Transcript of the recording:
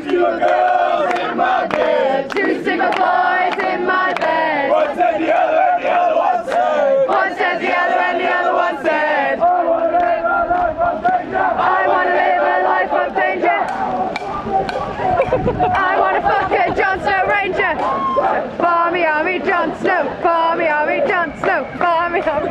Two single girls in my bed. Two single boys in my bed. One said the other and the other one said. One said the other and the other one said. I wanna live a life of danger. I wanna live my life on danger. I wanna fuck a John Snow Ranger. Barmy Army John Snow. Barmy Army John Snow. Barmy Army.